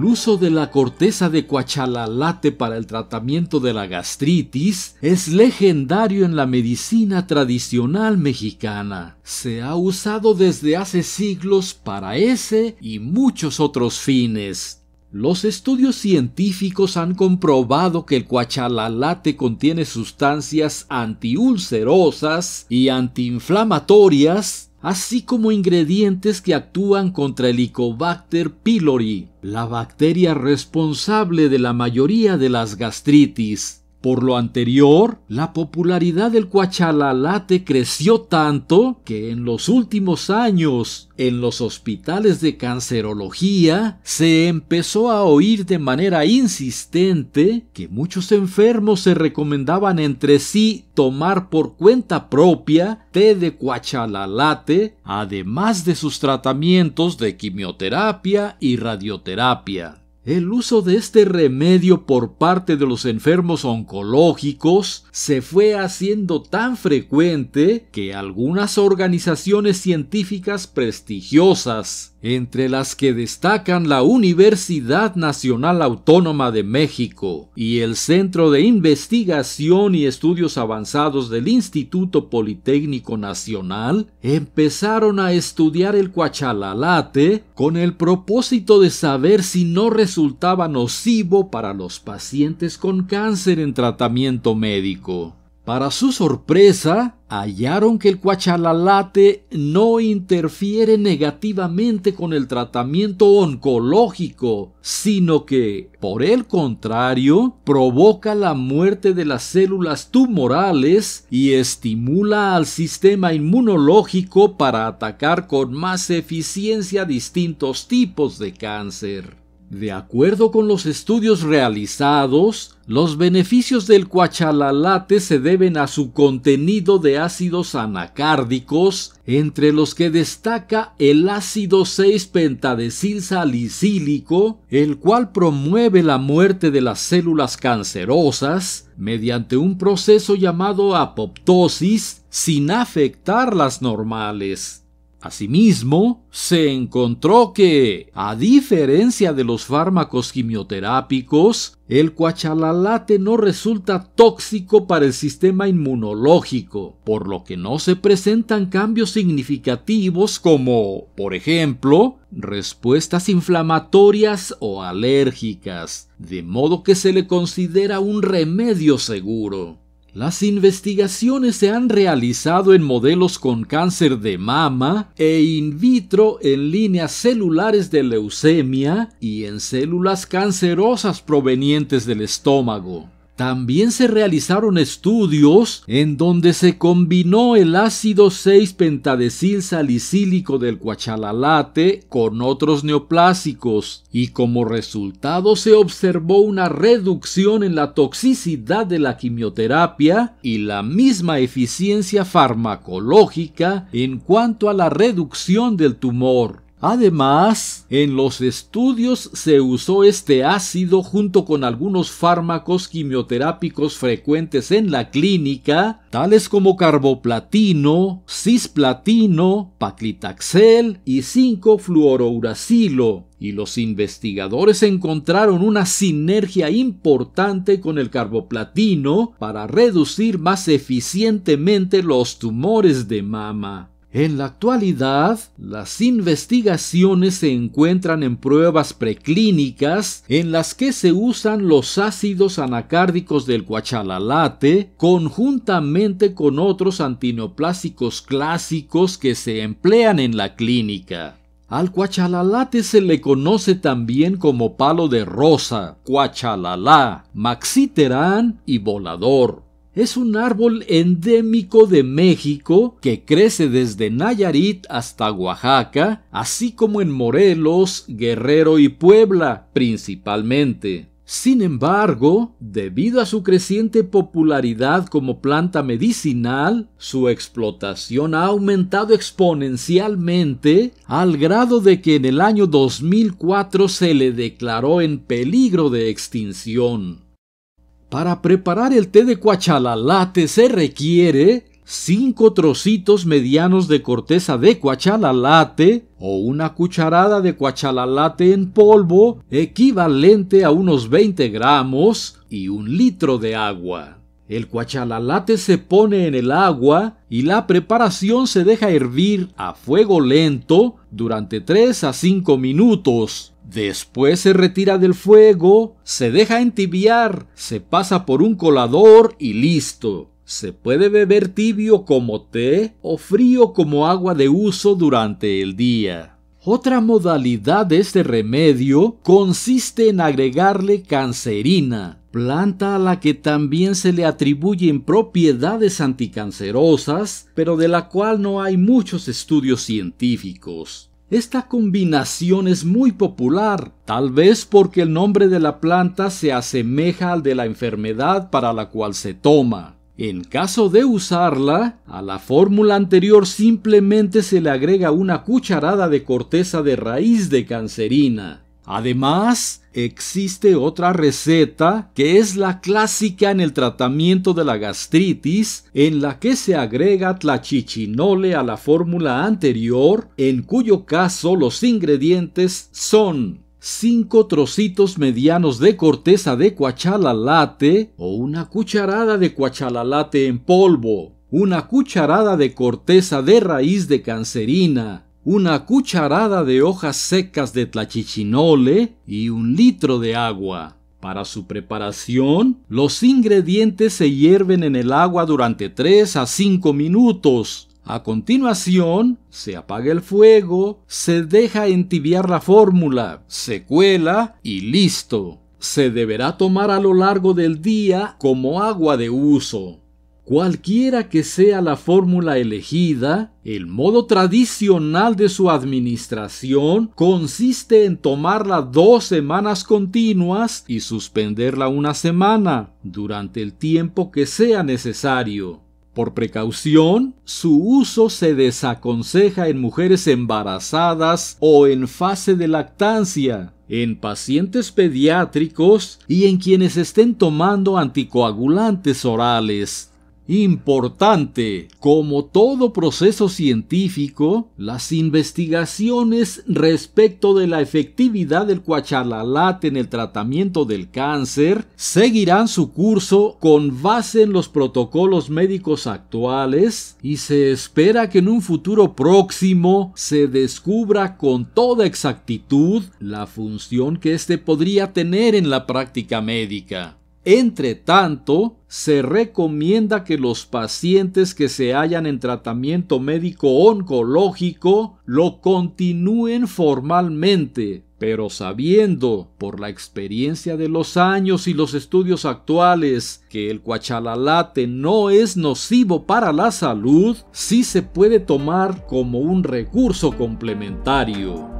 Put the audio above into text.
El uso de la corteza de cuachalalate para el tratamiento de la gastritis es legendario en la medicina tradicional mexicana. Se ha usado desde hace siglos para ese y muchos otros fines. Los estudios científicos han comprobado que el cuachalalate contiene sustancias antiulcerosas y antiinflamatorias así como ingredientes que actúan contra el Helicobacter pylori, la bacteria responsable de la mayoría de las gastritis. Por lo anterior, la popularidad del cuachalalate creció tanto que en los últimos años, en los hospitales de cancerología, se empezó a oír de manera insistente que muchos enfermos se recomendaban entre sí tomar por cuenta propia té de cuachalalate, además de sus tratamientos de quimioterapia y radioterapia. El uso de este remedio por parte de los enfermos oncológicos se fue haciendo tan frecuente que algunas organizaciones científicas prestigiosas entre las que destacan la Universidad Nacional Autónoma de México y el Centro de Investigación y Estudios Avanzados del Instituto Politécnico Nacional, empezaron a estudiar el cuachalalate con el propósito de saber si no resultaba nocivo para los pacientes con cáncer en tratamiento médico. Para su sorpresa, hallaron que el cuachalalate no interfiere negativamente con el tratamiento oncológico, sino que, por el contrario, provoca la muerte de las células tumorales y estimula al sistema inmunológico para atacar con más eficiencia distintos tipos de cáncer. De acuerdo con los estudios realizados, los beneficios del cuachalalate se deben a su contenido de ácidos anacárdicos, entre los que destaca el ácido 6-pentadecil salicílico, el cual promueve la muerte de las células cancerosas mediante un proceso llamado apoptosis sin afectar las normales. Asimismo, se encontró que, a diferencia de los fármacos quimioterápicos, el cuachalalate no resulta tóxico para el sistema inmunológico, por lo que no se presentan cambios significativos como, por ejemplo, respuestas inflamatorias o alérgicas, de modo que se le considera un remedio seguro. Las investigaciones se han realizado en modelos con cáncer de mama e in vitro en líneas celulares de leucemia y en células cancerosas provenientes del estómago. También se realizaron estudios en donde se combinó el ácido 6-pentadecil salicílico del cuachalalate con otros neoplásicos y como resultado se observó una reducción en la toxicidad de la quimioterapia y la misma eficiencia farmacológica en cuanto a la reducción del tumor. Además, en los estudios se usó este ácido junto con algunos fármacos quimioterápicos frecuentes en la clínica, tales como carboplatino, cisplatino, paclitaxel y 5-fluorouracilo, y los investigadores encontraron una sinergia importante con el carboplatino para reducir más eficientemente los tumores de mama. En la actualidad, las investigaciones se encuentran en pruebas preclínicas en las que se usan los ácidos anacárdicos del cuachalalate conjuntamente con otros antineoplásicos clásicos que se emplean en la clínica. Al cuachalalate se le conoce también como palo de rosa, cuachalalá, maxiterán y volador. Es un árbol endémico de México que crece desde Nayarit hasta Oaxaca, así como en Morelos, Guerrero y Puebla principalmente. Sin embargo, debido a su creciente popularidad como planta medicinal, su explotación ha aumentado exponencialmente al grado de que en el año 2004 se le declaró en peligro de extinción. Para preparar el té de cuachalalate se requiere cinco trocitos medianos de corteza de cuachalalate o una cucharada de cuachalalate en polvo equivalente a unos 20 gramos y un litro de agua. El cuachalalate se pone en el agua y la preparación se deja hervir a fuego lento durante 3 a 5 minutos. Después se retira del fuego, se deja entibiar, se pasa por un colador y listo. Se puede beber tibio como té o frío como agua de uso durante el día. Otra modalidad de este remedio consiste en agregarle cancerina, planta a la que también se le atribuyen propiedades anticancerosas, pero de la cual no hay muchos estudios científicos. Esta combinación es muy popular, tal vez porque el nombre de la planta se asemeja al de la enfermedad para la cual se toma. En caso de usarla, a la fórmula anterior simplemente se le agrega una cucharada de corteza de raíz de cancerina. Además, existe otra receta que es la clásica en el tratamiento de la gastritis, en la que se agrega tlachichinole a la fórmula anterior, en cuyo caso los ingredientes son 5 trocitos medianos de corteza de cuachalalate o una cucharada de cuachalalate en polvo, una cucharada de corteza de raíz de cancerina, una cucharada de hojas secas de tlachichinole y un litro de agua. Para su preparación, los ingredientes se hierven en el agua durante 3 a 5 minutos a continuación, se apaga el fuego, se deja entibiar la fórmula, se cuela y listo. Se deberá tomar a lo largo del día como agua de uso. Cualquiera que sea la fórmula elegida, el modo tradicional de su administración consiste en tomarla dos semanas continuas y suspenderla una semana, durante el tiempo que sea necesario. Por precaución, su uso se desaconseja en mujeres embarazadas o en fase de lactancia, en pacientes pediátricos y en quienes estén tomando anticoagulantes orales. Importante, como todo proceso científico, las investigaciones respecto de la efectividad del cuachalalate en el tratamiento del cáncer seguirán su curso con base en los protocolos médicos actuales y se espera que en un futuro próximo se descubra con toda exactitud la función que éste podría tener en la práctica médica. Entre tanto, se recomienda que los pacientes que se hallan en tratamiento médico oncológico lo continúen formalmente, pero sabiendo por la experiencia de los años y los estudios actuales que el cuachalalate no es nocivo para la salud, sí se puede tomar como un recurso complementario.